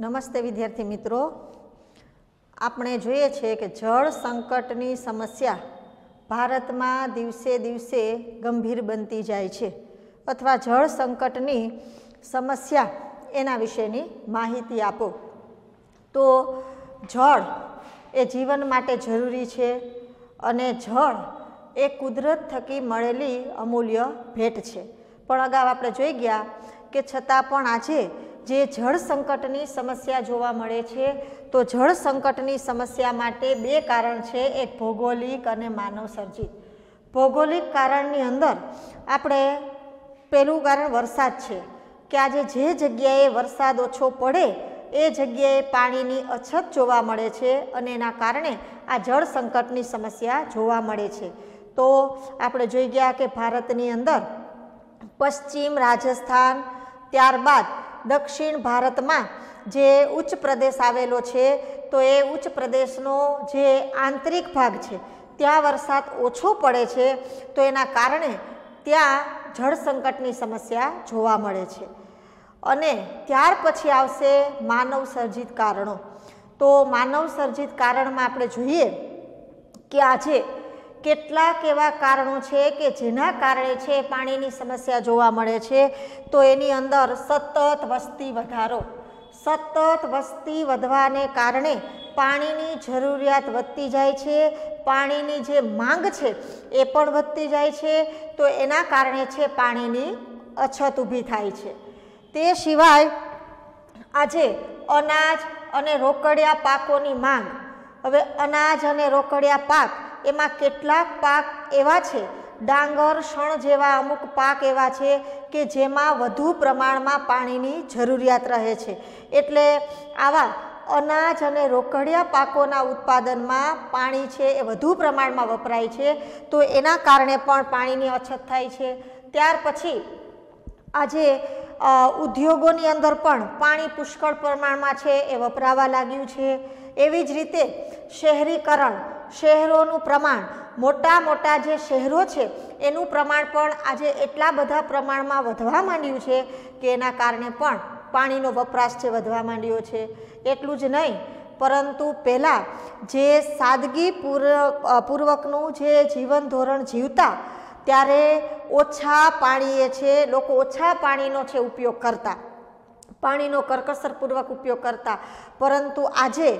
નમસ્તે વિદ્યાર્થી મિત્રો. આપણે જોઈએ છીએ કે જળ સંકટની સમસ્યા ભારતમાં દિવસે દિવસે ગંભીર બનતી જાય છે અથવા જળ સંકટની સમસ્યા એના વિશેની માહિતી આપો. તો જળ એ જીવન માટે જરૂરી છે અને જળ એ કુદરત થકી મળેલી અમૂલ્ય ભેટ છે. પણ અગાઉ આપણે જોઈ ગયા કે છતાં પણ આજે જે જળ સંકટની સમસ્યા જોવા મળે છે, તો જળ સંકટની સમસ્યા માટે બે કારણ છે. એક ભૌગોલિક અને માનવ સર્જિત. ભૌગોલિક કારણની અંદર આપણે પહેલું કારણ વરસાદ છે કે આજે જે જગ્યાએ વરસાદ ઓછો પડે, એ જગ્યાએ પાણીની અછત જોવા મળે છે અને એના કારણે આ જળ સંકટની સમસ્યા જોવા મળે છે. તો આપણે જોઈ ગયા કે ભારતની અંદર પશ્ચિમ રાજસ્થાન ત્યારબાદ દક્ષિણ ભારતમાં જે ઉચ્ચ પ્રદેશ આવેલો છે, તો એ ઉચ્ચ પ્રદેશનો જે આંતરિક ભાગ છે, ત્યાં વરસાદ ઓછો પડે છે, તો એના કારણે ત્યાં જળ સંકટની સમસ્યા જોવા મળે છે. અને ત્યાર પછી આવશે માનવ સર્જિત કારણો. તો માનવ સર્જિત કારણમાં આપણે જોઈએ કે આજે કેટલાક એવા કારણો છે કે જેના કારણે છે પાણીની સમસ્યા જોવા મળે છે, તો એની અંદર સતત વસ્તી વધારો. સતત વસ્તી વધવાને કારણે પાણીની જરૂરિયાત વધતી જાય છે, પાણીની જે માંગ છે એ પણ વધતી જાય છે, તો એના કારણે છે પાણીની અછત ઊભી થાય છે. તે સિવાય આજે અનાજ અને રોકડિયા પાકોની માંગ. હવે અનાજ અને રોકડિયા પાક એમાં કેટલાક પાક એવા છે, ડાંગર, શણ જેવા અમુક પાક એવા છે કે જેમાં વધુ પ્રમાણમાં પાણીની જરૂરિયાત રહે છે. એટલે આવા અનાજ અને રોકડિયા પાકોના ઉત્પાદનમાં પાણી છે એ વધુ પ્રમાણમાં વપરાય છે, તો એના કારણે પણ પાણીની અછત થાય છે. ત્યાર પછી આજે ઉદ્યોગોની અંદર પણ પાણી પુષ્કળ પ્રમાણમાં છે એ વપરાવા લાગ્યું છે. એવી જ રીતે શહેરીકરણ શહેરોનું પ્રમાણ, મોટા મોટા જે શહેરો છે, એનું પ્રમાણ પણ આજે એટલા બધા પ્રમાણમાં વધવા માંડ્યું છે કે એના કારણે પણ પાણીનો વપરાશ છે વધવા માંડ્યો છે. એટલું જ નહીં, પરંતુ પહેલાં જે સાદગી પૂર્વકનું જે જીવન ધોરણ જીવતા, ત્યારે ઓછા પાણીએ છે, લોકો ઓછા પાણીનો છે ઉપયોગ કરતા. પાણીનો કરકસરપૂર્વક ઉપયોગ કરતા. પરંતુ આજે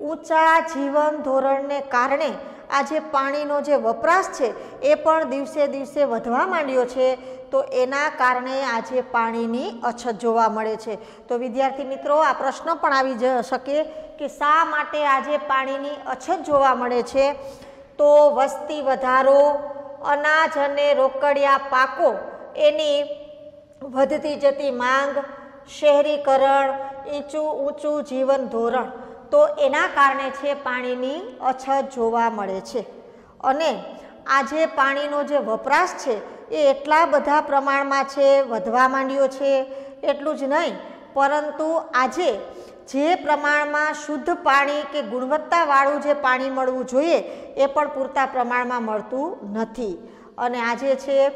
ઊંચા જીવન ધોરણને કારણે આજે પાણીનો જે વપરાશ છે એ પણ દિવસે દિવસે વધવા માંડ્યો છે, તો એના કારણે આજે પાણીની અછત જોવા મળે છે. તો વિદ્યાર્થી મિત્રો, આ પ્રશ્ન પણ આવી જ શકે કે શા માટે આજે પાણીની અછત જોવા મળે છે? તો વસ્તી વધારો, અનાજ અને રોકડિયા પાકો એની વધતી જતી માંગ, શહેરીકરણ ઊંચું ઊંચું જીવન ધોરણ તો એના કારણે છે પાણીની અછત જોવા મળે છે. અને આજે પાણીનો જે વપરાશ છે એ એટલા બધા પ્રમાણમાં છે, વધવા માંડ્યો છે, એટલું જ નહીં, પરંતુ આજે જે પ્રમાણમાં શુદ્ધ પાણી કે ગુણવત્તાવાળું જે પાણી મળવું જોઈએ એ પણ પૂરતા પ્રમાણમાં મળતું નથી. અને આજે છે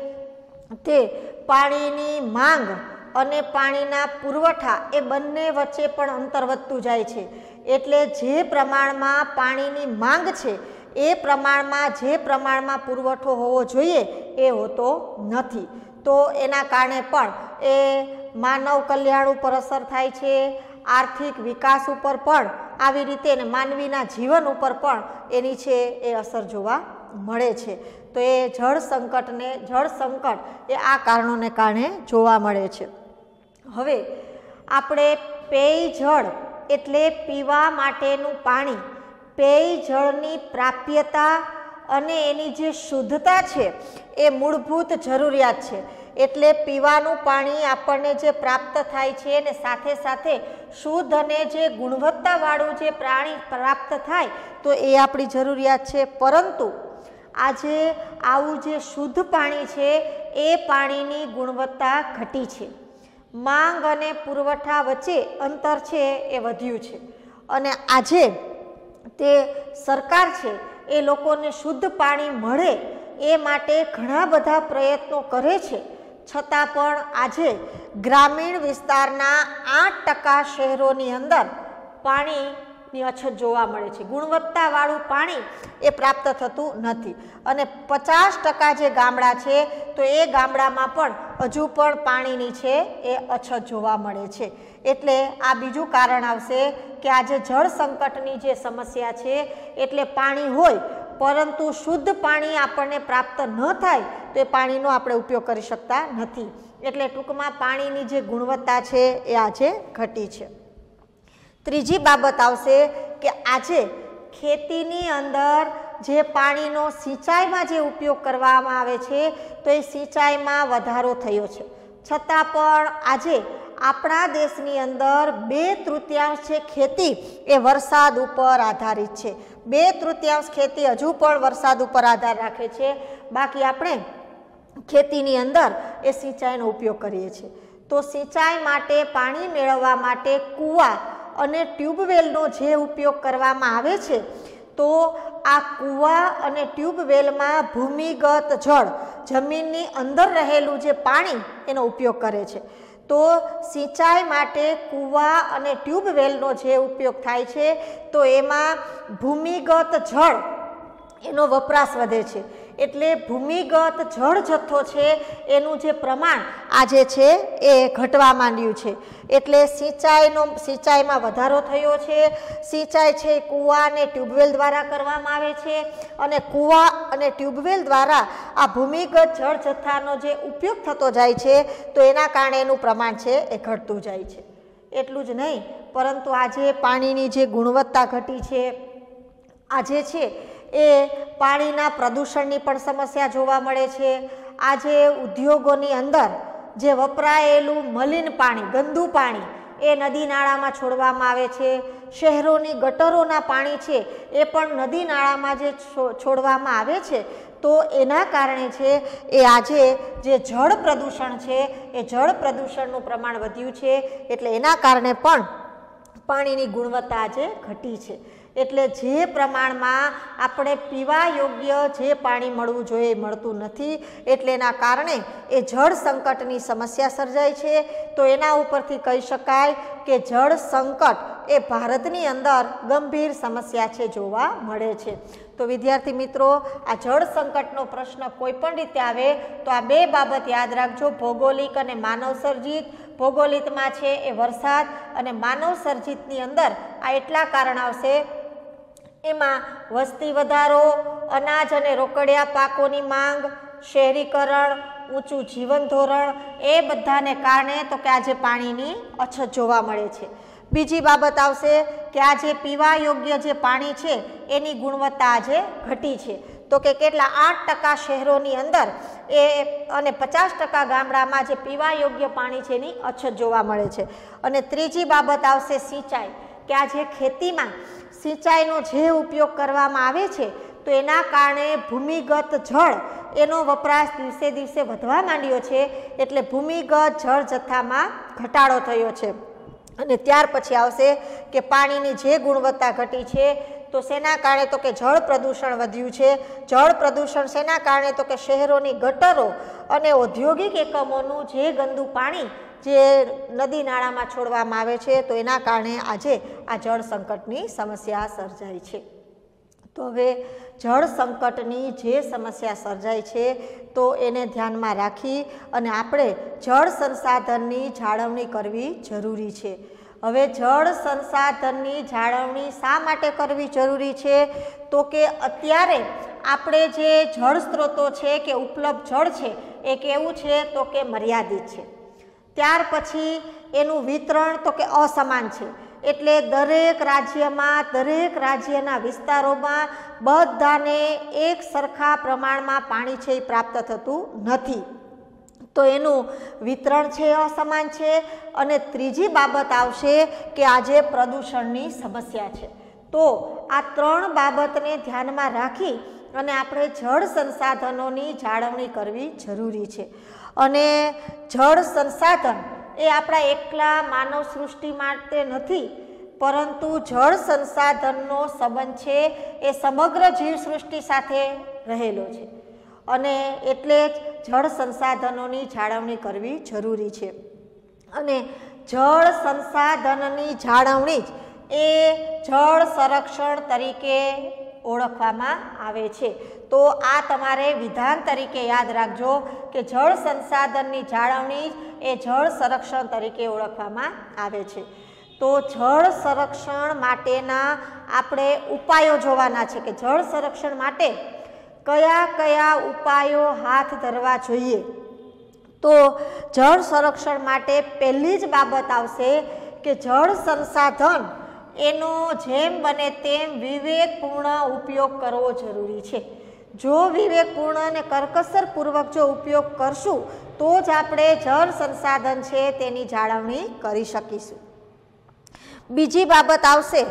તે પાણીની માંગ અને પાણીના પુરવઠા એ બંને વચ્ચે પણ અંતર વધતું જાય છે. એટલે જે પ્રમાણમાં પાણીની માંગ છે, એ પ્રમાણમાં, જે પ્રમાણમાં પુરવઠો હોવો જોઈએ, એ હોતો નથી. તો એના કારણે પણ એ માનવ કલ્યાણ ઉપર અસર થાય છે, આર્થિક વિકાસ ઉપર પણ, આવી રીતે અને માનવીના જીવન ઉપર પણ એની છે એ અસર જોવા મળે છે. તો એ જળ સંકટને, જળ સંકટ એ આ કારણોને કારણે જોવા મળે છે. હવે આપણે પેય જળ એટલે પીવા માટેનું પાણી, પેય જળની પ્રાપ્યતા અને એની જે શુદ્ધતા છે, એ મૂળભૂત જરૂરિયાત છે. એટલે પીવાનું પાણી આપણને જે પ્રાપ્ત થાય છે અને સાથે સાથે શુદ્ધ અને જે ગુણવત્તાવાળું જે પ્રાણી પ્રાપ્ત થાય, તો એ આપણી જરૂરિયાત છે. પરંતુ આજે આવું જે શુદ્ધ પાણી છે, એ પાણીની ગુણવત્તા ઘટી છે. માંગ અને પુરવઠા વચ્ચે અંતર છે એ વધ્યું છે. અને આજે તે સરકાર છે, એ લોકોને શુદ્ધ પાણી મળે એ માટે ઘણા બધા પ્રયત્નો કરે છે. છતાં પણ આજે ગ્રામીણ વિસ્તારના આઠ ટકા શહેરોની અંદર પાણીની અછત જોવા મળે છે. ગુણવત્તાવાળું પાણી એ પ્રાપ્ત થતું નથી. અને પચાસ ટકા જે ગામડા છે, તો એ ગામડામાં પણ હજુ પણ પાણીની છે, એ અછત જોવા મળે છે. એટલે આ બીજું કારણ આવશે કે આજે જળ સંકટની જે સમસ્યા છે, એટલે પાણી હોય, પરંતુ શુદ્ધ પાણી આપણને પ્રાપ્ત ન થાય, તો એ પાણીનો આપણે ઉપયોગ કરી શકતા નથી. એટલે ટૂંકમાં પાણીની જે ગુણવત્તા છે, એ આજે ઘટી છે. ત્રીજી બાબત આવશે કે આજે ખેતીની અંદર જે પાણીનો સિંચાઈમાં જે ઉપયોગ કરવામાં આવે છે, તો એ સિંચાઈમાં વધારો થયો છે. છતાં પણ આજે આપણા દેશની અંદર બે તૃતીયાંશ છે ખેતી એ વરસાદ ઉપર આધારિત છે. બે તૃતીયાંશ ખેતી હજુ પણ વરસાદ ઉપર આધાર રાખે છે. બાકી આપણે ખેતીની અંદર એ સિંચાઈનો ઉપયોગ કરીએ છીએ. તો સિંચાઈ માટે, પાણી મેળવવા માટે કૂવા અને ટ્યુબવેલનો જે ઉપયોગ કરવામાં આવે છે, તો આ કૂવા અને ટ્યુબવેલમાં ભૂમિગત જળ જમીનની અંદર રહેલું જે પાણી એનો ઉપયોગ કરે છે. તો સિંચાઈ માટે કૂવા અને ટ્યુબવેલનો જે ઉપયોગ થાય છે, તો એમાં ભૂમિગત જળ એનો વપરાશ વધે છે. એટલે ભૂમિગત જળ જથ્થો છે, એનું જે પ્રમાણ આજે છે એ ઘટવા માંડ્યું છે. એટલે સિંચાઈનો, સિંચાઈમાં વધારો થયો છે. સિંચાઈ છે કૂવા અને ટ્યુબવેલ દ્વારા કરવામાં આવે છે અને કૂવા અને ટ્યુબવેલ દ્વારા આ ભૂમિગત જળ જથ્થાનો જે ઉપયોગ થતો જાય છે, તો એના કારણે એનું પ્રમાણ છે એ ઘટતું જાય છે. એટલું જ નહીં, પરંતુ આજે પાણીની જે ગુણવત્તા ઘટી છે, આજે છે એ પાણીના પ્રદૂષણની પણ સમસ્યા જોવા મળે છે. આજે ઉદ્યોગોની અંદર જે વપરાયેલું મલિન પાણી, ગંદુ પાણી એ નદી નાળામાં છોડવામાં આવે છે. શહેરોની ગટરોના પાણી છે એ પણ નદી નાળામાં જે છોડવામાં આવે છે. તો એના કારણે છે એ આજે જે જળ પ્રદૂષણ છે એ જળ પ્રદૂષણનું પ્રમાણ વધ્યું છે. એટલે એના કારણે પણ પાણીની ગુણવત્તા આજે ઘટી છે. એટલે જે પ્રમાણમાં આપણે પીવા યોગ્ય જે પાણી મળવું જોઈએ મળતું નથી, એટલે એના કારણે એ જળ સંકટની સમસ્યા સર્જાય છે. તો એના ઉપરથી કહી શકાય કે જળ સંકટ એ ભારતની અંદર ગંભીર સમસ્યા છે જોવા મળે છે. તો વિદ્યાર્થી મિત્રો, આ જળ સંકટનો પ્રશ્ન કોઈ પણ રીતે આવે તો આ બે બાબત યાદ રાખજો. ભૌગોલિક અને માનવ સર્જિત. ભૌગોલિકમાં છે એ વરસાદ અને માનવ સર્જિતની અંદર આ એટલા કારણ આવશે એમાં વસ્તી વધારો, અનાજ અને રોકડિયા પાકોની માંગ, શહેરીકરણ, ઊંચું જીવન ધોરણ, એ બધાને કારણે તો કે આજે પાણીની અછત જોવા મળે છે. બીજી બાબત આવશે કે આ જે પીવા યોગ્ય જે પાણી છે, એની ગુણવત્તા આજે ઘટી છે. તો કે કેટલા આઠ ટકા શહેરોની અંદર એ અને પચાસ ટકા ગામડામાં જે પીવા યોગ્ય પાણી છે એની અછત જોવા મળે છે. અને ત્રીજી બાબત આવશે સિંચાઈ, કે આ જે ખેતીમાં સિંચાઈનો જે ઉપયોગ કરવામાં આવે છે, તો એના કારણે ભૂમિગત જળ એનો વપરાશ દિવસે દિવસે વધવા માંડ્યો છે, એટલે ભૂમિગત જળ જથ્થામાં ઘટાડો થયો છે. અને ત્યાર પછી આવશે કે પાણીની જે ગુણવત્તા ઘટી છે, તો શેના કારણે તો કે જળ પ્રદૂષણ વધ્યું છે, જળ પ્રદૂષણ શેના કારણે તો કે શહેરોની ગટરો અને ઔદ્યોગિક એકમોનું જે ગંદુ પાણી જે નદી નાળામાં છોડવામાં આવે છે, તો એના કારણે આજે આ જળ સંકટની સમસ્યા સર્જાય છે. તો હવે જળ સંકટની જે સમસ્યા સર્જાય છે, તો એને ધ્યાનમાં રાખી અને આપણે જળ સંસાધનની જાળવણી કરવી જરૂરી છે. હવે જળ સંસાધનની જાળવણી શા માટે કરવી જરૂરી છે? તો કે અત્યારે આપણે જે જળ સ્ત્રોતો છે, કે ઉપલબ્ધ જળ છે, એ કેવું છે? તો કે મર્યાદિત છે. ત્યાર પછી એનું વિતરણ તો કે અસમાન છે. એટલે દરેક રાજ્યમાં, દરેક રાજ્યના વિસ્તારોમાં બધાને એક સરખા પ્રમાણમાં પાણી છે એ પ્રાપ્ત થતું નથી. તો એનું વિતરણ છે અસમાન છે અને ત્રીજી બાબત આવશે કે આજે પ્રદૂષણની સમસ્યા છે. તો આ ત્રણ બાબતને ધ્યાનમાં રાખી અને આપણે જળ સંસાધનોની જાળવણી કરવી જરૂરી છે. અને જળ સંસાધન એ આપણા એકલા માનવ સૃષ્ટિ માટે નથી, પરંતુ જળ સંસાધનનો સંબંધ છે, એ સમગ્ર જીવસૃષ્ટિ સાથે રહેલો છે. અને એટલે જ જળ સંસાધનોની જાળવણી કરવી જરૂરી છે. અને જળ સંસાધનની જાળવણી જ એ જળ સંરક્ષણ તરીકે ઓળખવામાં આવે છે. તો આ તમારે વિધાન તરીકે યાદ રાખજો કે જળ સંસાધનની જાળવણી એ જળ સંરક્ષણ તરીકે ઓળખવામાં આવે છે. તો જળ સંરક્ષણ માટેના આપણે ઉપાયો જોવાના છે કે જળ સંરક્ષણ માટે કયા કયા ઉપાયો હાથ ધરવા જોઈએ. તો જળ સંરક્ષણ માટે પહેલી જ બાબત આવશે કે જળ સંસાધન એનો જેમ બને તેમ વિવેકપૂર્ણ ઉપયોગ કરવો જરૂરી છે. જો વિવેકપૂર્ણ અને કરકસરપૂર્વક જો ઉપયોગ કરશું, તો જ આપણે જળ સંસાધન છે તેની જાળવણી કરી શકીશું. બીજી બાબત આવશે,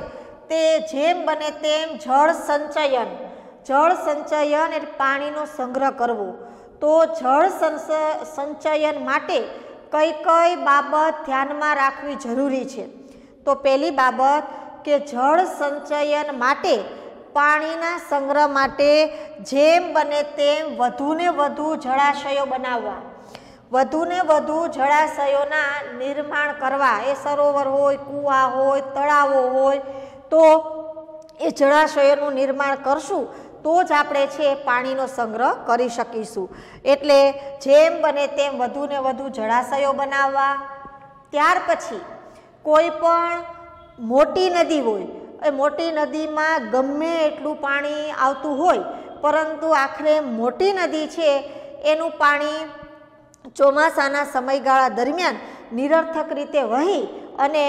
તે જેમ બને તેમ જળ સંચયન. જળ સંચયન એટલે પાણીનો સંગ્રહ કરવો. તો જળ સંચયન માટે કઈ કઈ બાબત ધ્યાનમાં રાખવી જરૂરી છે? તો પહેલી બાબત કે જળ સંચયન માટે, પાણીના સંગ્રહ માટે જેમ બને તેમ વધુને વધુ જળાશયો બનાવવા. વધુને વધુ જળાશયોના નિર્માણ કરવા. એ સરોવર હોય, કૂવા હોય, તળાવો હોય, તો એ જળાશયોનું નિર્માણ કરશું, તો જ આપણે છે પાણીનો સંગ્રહ કરી શકીશું. એટલે જેમ બને તેમ વધુને વધુ જળાશયો બનાવવા. ત્યાર પછી કોઈ પણ મોટી નદી હોય, એ મોટી નદીમાં ગમે એટલું પાણી આવતું હોય, પરંતુ આખરે મોટી નદી છે, એનું પાણી ચોમાસાના સમયગાળા દરમિયાન નિરર્થક રીતે વહી અને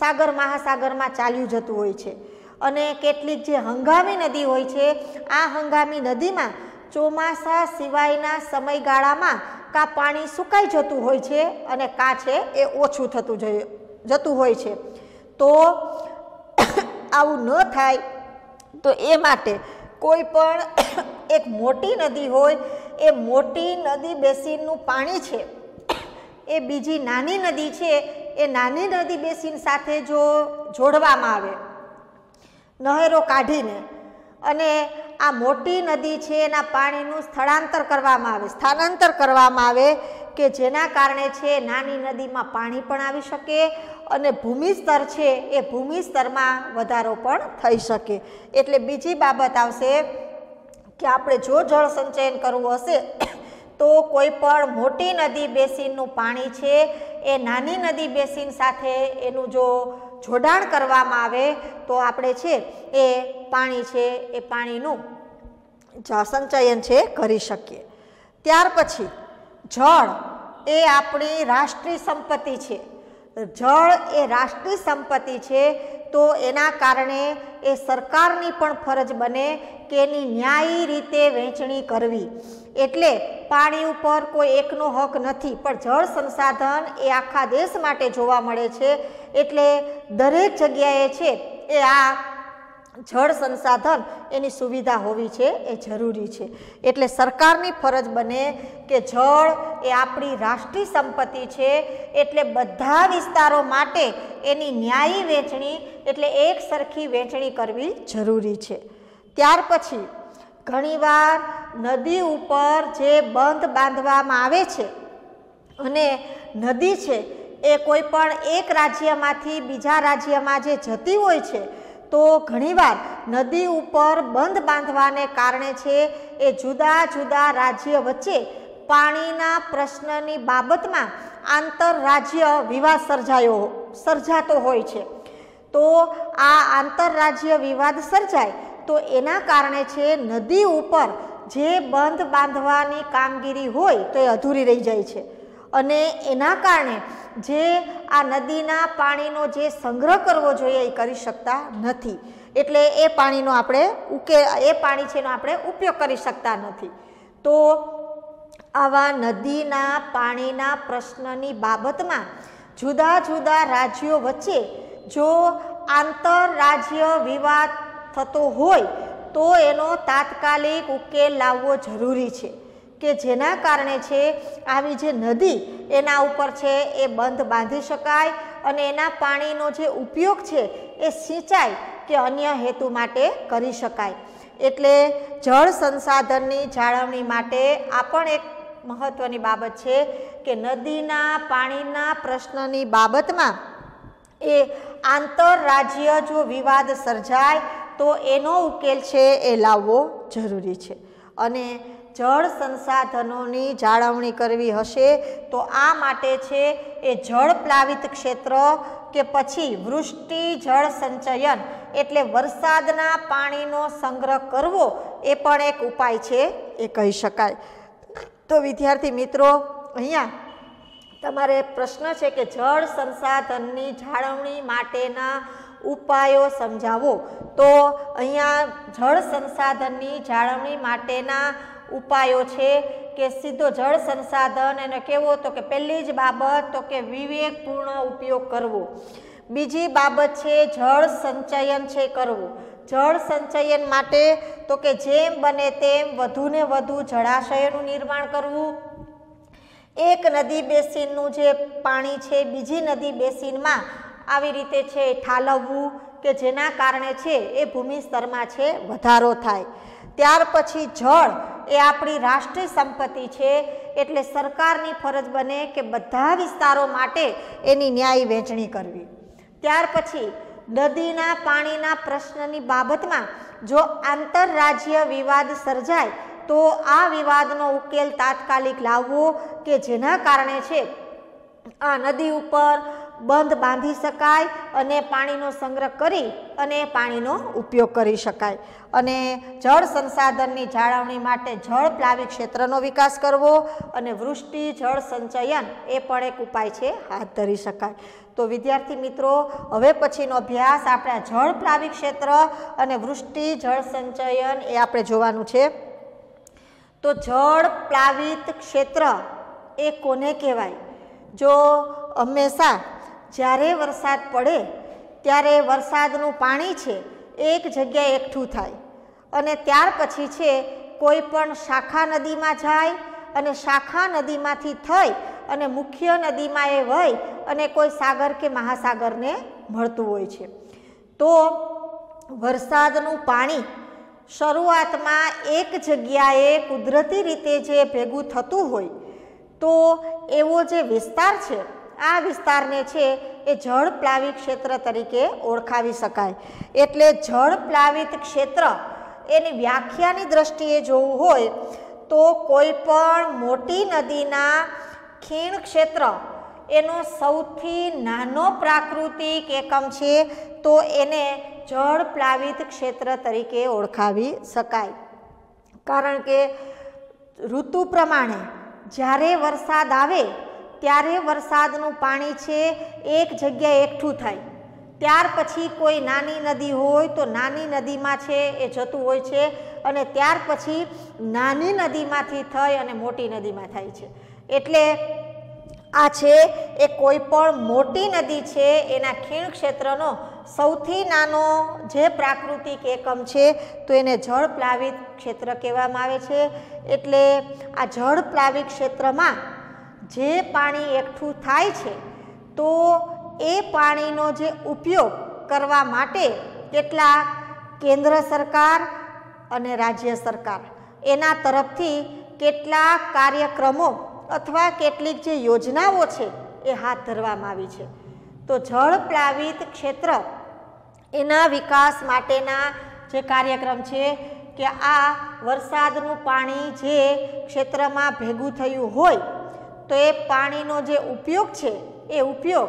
સાગર મહાસાગરમાં ચાલ્યું જતું હોય છે. અને કેટલીક જે હંગામી નદી હોય છે, આ હંગામી નદીમાં ચોમાસા સિવાયના સમયગાળામાં કા પાણી સુકાઈ જતું હોય છે અને કા છે એ ઓછું થતું જતું હોય છે. તો આવું ન થાય. તો એ માટે કોઈ પણ એક મોટી નદી હોય, એ મોટી નદી બેસીનનું પાણી છે. એ બીજી નાની નદી છે, એ નાની નદી બેસીન સાથે જો જોડવામાં આવે, નહેરો કાઢીને અને આ મોટી નદી છે, એના પાણીનું સ્થળાંતર કરવામાં આવે, સ્થાનાંતર કરવામાં આવે કે જેના કારણે છે નાની નદીમાં પાણી પણ આવી શકે અને ભૂમિ સ્તર છે એ ભૂમિ સ્તરમાં વધારો પણ થઈ શકે. એટલે બીજી બાબત આવશે કે આપણે જો જળ સંચયન કરવું હશે, તો કોઈ પણ મોટી નદી બેસીનનું પાણી છે એ નાની નદી બેસીન સાથે એનું જો જોડાણ કરવામાં આવે, તો આપણે છે એ પાણી છે એ પાણીનું સંચયન છે કરી શકીએ. ત્યાર પછી જળ એ આપણી રાષ્ટ્રીય સંપત્તિ છે. જળ એ રાષ્ટ્રીય સંપત્તિ છે, તો એના કારણે એ સરકારની પણ ફરજ બને કે એની ન્યાયી રીતે વહેંચણી કરવી. એટલે પાણી ઉપર કોઈ એકનો હક નથી, પણ જળ સંસાધન એ આખા દેશ માટે જોવા મળે છે. એટલે દરેક જગ્યાએ છે, એ આ જળ સંસાધન એની સુવિધા હોવી છે, એ જરૂરી છે. એટલે સરકારની ફરજ બને કે જળ એ આપણી રાષ્ટ્રીય સંપત્તિ છે, એટલે બધા વિસ્તારો માટે એની ન્યાયી વહેંચણી એટલે એક સરખી વહેંચણી કરવી જરૂરી છે. ત્યાર પછી, ઘણીવાર નદી ઉપર જે બંધ બાંધવામાં આવે છે અને નદી છે, એ કોઈ પણ એક રાજ્યમાંથી બીજા રાજ્યમાં જે જતી હોય છે તો ઘણીવાર નદી ઉપર બંધ બાંધવાને કારણે છે, એ જુદા જુદા રાજ્ય વચ્ચે પાણીના પ્રશ્નની બાબતમાં આંતરરાજ્ય વિવાદ સર્જાયો, સર્જાતો હોય છે. તો આ આંતરરાજ્ય વિવાદ સર્જાય, તો એના કારણે છે, નદી ઉપર જે બંધ બાંધવાની કામગીરી હોય તો એ અધૂરી રહી જાય છે. અને એના કારણે જે આ નદીના પાણીનો જે સંગ્રહ કરવો જોઈએ એ કરી શકતા નથી. એટલે એ પાણીનો આપણે ઉકે, એ પાણી છે એનો આપણે ઉપયોગ કરી શકતા નથી. તો આવા નદીના પાણીના પ્રશ્નની બાબતમાં જુદા જુદા રાજ્યો વચ્ચે જો આંતરરાજ્ય વિવાદ થતો હોય તો એનો તાત્કાલિક ઉકેલ લાવવો જરૂરી છે. કે જેના કારણે છે, આવી જે નદી એના ઉપર છે, એ બંધ બાંધી શકાય અને એના પાણીનો જે ઉપયોગ છે, એ સિંચાઈ કે અન્ય હેતુ માટે કરી શકાય. એટલે જળ સંસાધનની જાળવણી માટે આ પણ એક મહત્વની બાબત છે કે નદીના પાણીના પ્રશ્નની બાબતમાં એ આંતરરાજ્ય જો વિવાદ સર્જાય, તો એનો ઉકેલ છે, એ લાવવો જરૂરી છે. અને જળ સંસાધનોની જાળવણી કરવી હશે, તો આ માટે છે એ જળ પ્લાવિત ક્ષેત્ર કે પછી વૃષ્ટિ જળ સંચયન, એટલે વરસાદના પાણીનો સંગ્રહ કરવો એ પણ એક ઉપાય છે એ કહી શકાય. તો વિદ્યાર્થી મિત્રો, અહીંયા તમારે પ્રશ્ન છે કે જળ સંસાધનની જાળવણી માટેના ઉપાયો સમજાવો. તો અહીંયા જળ સંસાધનની જાળવણી માટેના ઉપાયો છે કે સીધો જળ સંસાધન એને કેવો તો કે પહેલી જ બાબત તો કે વિવેકપૂર્ણ ઉપયોગ કરવો. બીજી બાબત છે જળ સંચયન છે કરવું. જળ સંચયન માટે તો કે જેમ બને તેમ વધુને વધુ જળાશયનું નિર્માણ કરવું. એક નદી બેસીનનું જે પાણી છે બીજી નદી બેસીનમાં આવી રીતે છે ઠાલવવું કે જેના કારણે છે એ ભૂમિ સ્તરમાં છે વધારો થાય. ત્યાર પછી જળ એ આપણી રાષ્ટ્રીય સંપત્તિ છે, એટલે સરકારની ફરજ બને કે બધા વિસ્તારો માટે એની ન્યાયી વહેંચણી કરવી. ત્યાર પછી નદીના પાણીના પ્રશ્નની બાબતમાં જો આંતરરાજ્ય વિવાદ સર્જાય, તો આ વિવાદનો ઉકેલ તાત્કાલિક લાવવો કે જેના કારણે છે, આ નદી ઉપર બંધ બાંધી શકાય અને પાણીનો સંગ્રહ કરી અને પાણીનો ઉપયોગ કરી શકાય. અને જળ સંસાધનની જાળવણી માટે જળ પ્લાવી ક્ષેત્રનો વિકાસ કરવો અને વૃષ્ટિ, જળ સંચયન એ પણ એક ઉપાય છે, હાથ ધરી શકાય. તો વિદ્યાર્થી મિત્રો, હવે પછીનો અભ્યાસ આપણે જળ પ્લાવી ક્ષેત્ર અને વૃષ્ટિ, જળ સંચયન એ આપણે જોવાનું છે. તો જળ પ્લાવિત ક્ષેત્ર એ કોને કહેવાય? જો હંમેશા જ્યારે વરસાદ પડે, ત્યારે વરસાદનું પાણી છે, એક જગ્યાએ એકઠું થાય. અને ત્યાર પછી છે, કોઈ પણ શાખા નદીમાં જાય અને શાખા નદીમાંથી થઈ અને મુખ્ય નદીમાં એ વહી અને કોઈ સાગર કે મહાસાગરને મળતું હોય છે. તો વરસાદનું પાણી શરૂઆતમાં એક જગ્યાએ કુદરતી રીતે જે ભેગું થતું હોય, તો એવો જે વિસ્તાર છે આ વિસ્તારને છે એ જળ પ્લાવિત ક્ષેત્ર તરીકે ઓળખાવી શકાય. એટલે જળ પ્લાવિત ક્ષેત્ર એની વ્યાખ્યાની દ્રષ્ટિએ જોવું હોય તો કોઈ પણ મોટી નદીના ખીણ ક્ષેત્ર એનો સૌથી નાનો પ્રાકૃતિક એકમ છે તો એને જળ પ્લાવિત ક્ષેત્ર તરીકે ઓળખાવી શકાય. કારણ કે ઋતુ પ્રમાણે જ્યારે વરસાદ આવે ત્યારે વરસાદનું પાણી છે, એક જગ્યાએ એકઠું થાય. ત્યાર પછી કોઈ નાની નદી હોય તો નાની નદીમાં છે એ જતું હોય છે અને ત્યાર પછી નાની નદીમાંથી થઈ અને મોટી નદીમાં થાય છે. એટલે આ છે એ કોઈ પણ મોટી નદી છે, એના ખીણ ક્ષેત્રનો સૌથી નાનો જે પ્રાકૃતિક એકમ છે, તો એને જળ પ્લાવિત ક્ષેત્ર કહેવામાં આવે છે. એટલે આ જળ પ્લાવિત ક્ષેત્રમાં જે પાણી એકઠું થાય છે, તો એ પાણીનો જે ઉપયોગ કરવા માટે કેટલાક કેન્દ્ર સરકાર અને રાજ્ય સરકાર, એના તરફથી કેટલાક કાર્યક્રમો અથવા કેટલીક જે યોજનાઓ છે, એ હાથ ધરવામાં આવી છે. તો જળ પ્લાવિત ક્ષેત્ર એના વિકાસ માટેના જે કાર્યક્રમ છે, કે આ વરસાદનું પાણી જે ક્ષેત્રમાં ભેગું થયું હોય તો એ પાણીનો જે ઉપયોગ છે, એ ઉપયોગ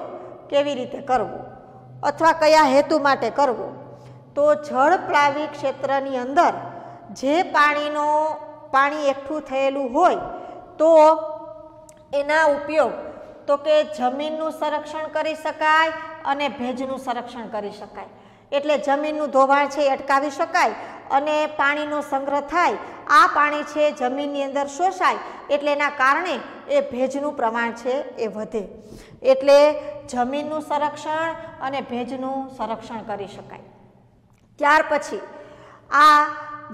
કેવી રીતે કરવો? અથવા કયા હેતુ માટે કરવો? તો જળ પ્લાવી ક્ષેત્રની અંદર જે પાણીનો, પાણી એકઠું થયેલું હોય, તો એના ઉપયોગ, તો કે જમીનનું સંરક્ષણ કરી શકાય અને ભેજનું સંરક્ષણ કરી શકાય. એટલે જમીનનું ધોવાણ છે એ અટકાવી શકાય અને પાણીનો સંગ્રહ થાય, આ પાણી છે જમીનની અંદર શોષાય, એટલે એના કારણે એ ભેજનું પ્રમાણ છે એ વધે. એટલે જમીનનું સંરક્ષણ અને ભેજનું સંરક્ષણ કરી શકાય. ત્યાર પછી, આ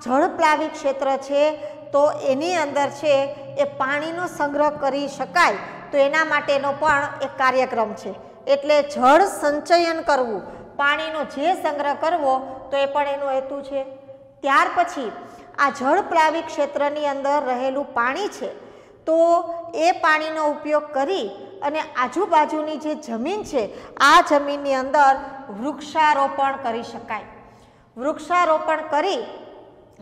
જળપ્લાવી ક્ષેત્ર છે, તો એની અંદર છે, એ પાણીનો સંગ્રહ કરી શકાય, તો એના માટેનો પણ એક કાર્યક્રમ છે. એટલે જળ સંચયન કરવું, પાણીનો જે સંગ્રહ કરવો, તો એ પણ એનો હેતુ છે. ત્યાર પછી આ જળપ્લાવી ક્ષેત્રની અંદર રહેલું પાણી છે, તો એ પાણીનો ઉપયોગ કરી અને આજુબાજુની જે જમીન છે, આ જમીનની અંદર વૃક્ષારોપણ કરી શકાય. વૃક્ષારોપણ કરી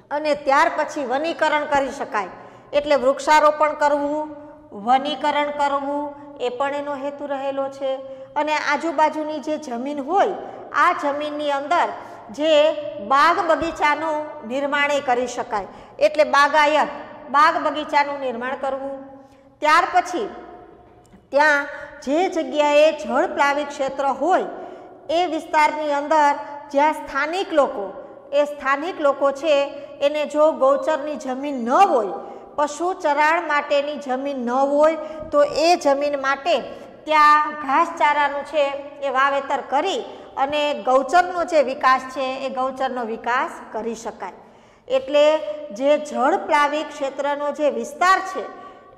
અને ત્યાર પછી વનીકરણ કરી શકાય. એટલે વૃક્ષારોપણ કરવું, વનીકરણ કરવું એ પણ એનો હેતુ રહેલો છે. અને આજુબાજુની જે જમીન હોય, આ જમીનની અંદર જે બાગ બગીચાનું નિર્માણ કરી શકાય. એટલે બાગાયત બાગ બગીચાનું નિર્માણ કરવું. ત્યાર પછી ત્યાં જે જગ્યાએ જળ પ્લાવી ક્ષેત્ર હોય, એ વિસ્તારની અંદર જ્યાં સ્થાનિક લોકો, એ સ્થાનિક લોકો છે, એને જો ગૌચરની જમીન ન હોય, પશુ ચરાણ માટેની જમીન ન હોય, તો એ જમીન માટે ત્યાં ઘાસચારાનું છે એ વાવેતર કરી અને ગૌચરનો જે વિકાસ છે એ ગૌચરનો વિકાસ કરી શકાય. એટલે જે જળ પ્લાવી ક્ષેત્રનો જે વિસ્તાર છે,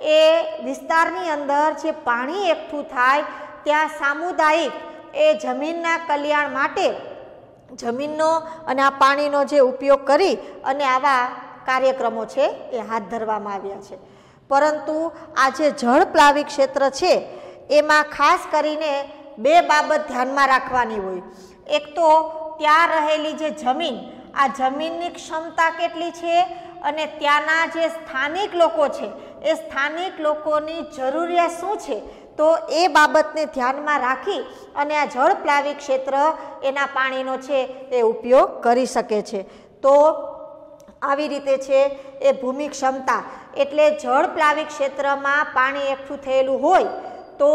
એ વિસ્તારની અંદર જે પાણી એકઠું થાય, ત્યાં સામુદાયિક એ જમીનના કલ્યાણ માટે જમીનનો અને આ પાણીનો જે ઉપયોગ કરી અને આવા કાર્યક્રમો છે એ હાથ ધરવામાં આવ્યા છે. પરંતુ આ જે જળ પ્લાવી ક્ષેત્ર છે, એમાં ખાસ કરીને બે બાબત ધ્યાનમાં રાખવાની હોય. એક તો ત્યાં રહેલી જે જમીન, આ જમીનની ક્ષમતા કેટલી છે અને ત્યાંના જે સ્થાનિક લોકો છે, એ સ્થાનિક લોકોની જરૂરિયાત શું છે? તો એ બાબતને ધ્યાનમાં રાખી અને આ જળ પ્લાવી ક્ષેત્ર એના પાણીનો છે એ ઉપયોગ કરી શકે છે. તો આવી રીતે છે એ ભૂમિ ક્ષમતા. એટલે જળ પ્લાવી ક્ષેત્રમાં પાણી એકઠું થયેલું હોય તો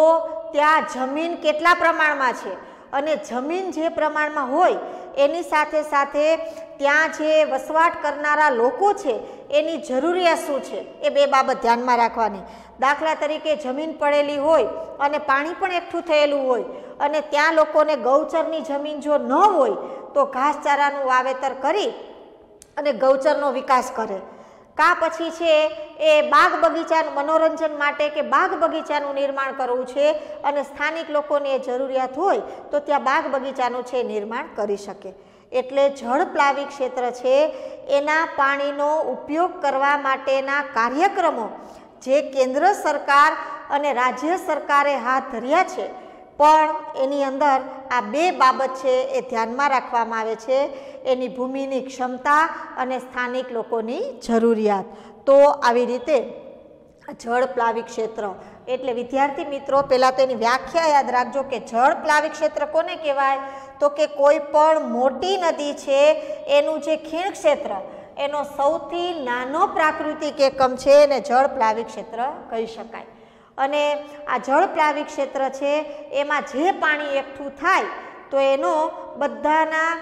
ત્યાં જમીન કેટલા પ્રમાણમાં છે? અને જમીન જે પ્રમાણમાં હોય, એની સાથે સાથે ત્યાં જે વસવાટ કરનારા લોકો છે, એની જરૂરિયાત શું છે? એ બે બાબત ધ્યાનમાં રાખવાની. દાખલા તરીકે જમીન પડેલી હોય અને પાણી પણ એકઠું થયેલું હોય અને ત્યાં લોકોને ગૌચરની જમીન જો ન હોય, તો ઘાસચારાનું વાવેતર કરી અને ગૌચરનો વિકાસ કરે. કા પછી છે એ બાગ બગીચાનું મનોરંજન માટે કે બાગ બગીચાનું નિર્માણ કરવું છે અને સ્થાનિક લોકોને એ જરૂરિયાત હોય તો ત્યાં બાગ બગીચાનું છે નિર્માણ કરી શકે. એટલે જળ પ્લાવી ક્ષેત્ર છે એના પાણીનો ઉપયોગ કરવા માટેના કાર્યક્રમો જે કેન્દ્ર સરકાર અને રાજ્ય સરકારે હાથ ધર્યા છે પણ એની અંદર આ બે બાબત છે એ ધ્યાનમાં રાખવામાં આવે છે. એની ભૂમિની ક્ષમતા અને સ્થાનિક લોકોની જરૂરિયાત. તો આવી રીતે જળ પ્લાવી ક્ષેત્ર. એટલે વિદ્યાર્થી મિત્રો, પહેલાં તો એની વ્યાખ્યા યાદ રાખજો કે જળ પ્લાવી ક્ષેત્ર કોને કહેવાય? તો કે કોઈ પણ મોટી નદી છે, એનું જે ખીણ ક્ષેત્ર, એનો સૌથી નાનો પ્રાકૃતિક એકમ છે એને જળ પ્લાવી ક્ષેત્ર કહી શકાય. અને આ જળપ્લાવી ક્ષેત્ર છે, એમાં જે પાણી એકઠું થાય, તો એનો બધાના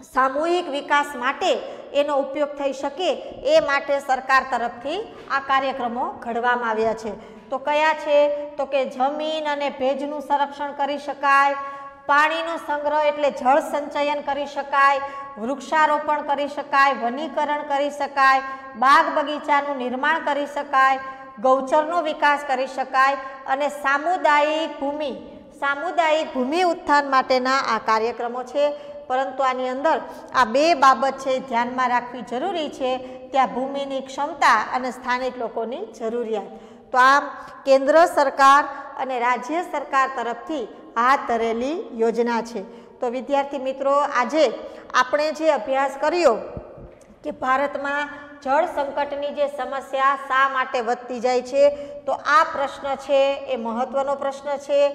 સામૂહિક વિકાસ માટે એનો ઉપયોગ થઈ શકે, એ માટે સરકાર તરફથી આ કાર્યક્રમો ઘડવામાં આવ્યા છે. તો કયા છે? તો કે જમીન અને ભેજનું સંરક્ષણ કરી શકાય, પાણીનો સંગ્રહ એટલે જળ સંચયન કરી શકાય, વૃક્ષારોપણ કરી શકાય, વનીકરણ કરી શકાય, બાગ બગીચાનું નિર્માણ કરી શકાય ગૌચરનો વિકાસ કરી શકાય અને સામુદાયિક ભૂમિ સામુદાયિક ભૂમિ ઉત્થાન માટેના આ કાર્યક્રમો છે. પરંતુ આની અંદર આ બે બાબત છે ધ્યાનમાં રાખવી જરૂરી છે. ત્યાં ભૂમિની ક્ષમતા અને સ્થાનિક લોકોની જરૂરિયાત. તો આમ કેન્દ્ર સરકાર અને રાજ્ય સરકાર તરફથી હાથ ધરેલી યોજના છે. તો વિદ્યાર્થી મિત્રો, આજે આપણે જે અભ્યાસ કર્યો કે ભારતમાં જળ સંકટની જે સમસ્યા શા માટે વધતી જાય છે, તો આ પ્રશ્ન છે, એ મહત્વનો પ્રશ્ન છે.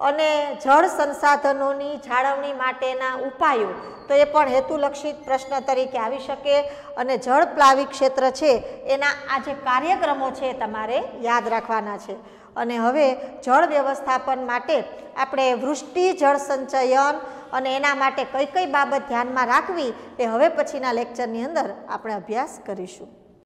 અને જળ સંસાધનોની જાળવણી માટેના ઉપાયો, તો એ પણ હેતુલક્ષિત પ્રશ્ન તરીકે આવી શકે. અને જળ પ્લાવી ક્ષેત્ર છે, એના આ જે કાર્યક્રમો છે તમારે યાદ રાખવાના છે. અને હવે જળ વ્યવસ્થાપન માટે આપણે વૃષ્ટિ જળ સંચયન અને એના માટે કઈ કઈ બાબત ધ્યાનમાં રાખવી એ હવે પછીના લેક્ચરની અંદર આપણે અભ્યાસ કરીશું.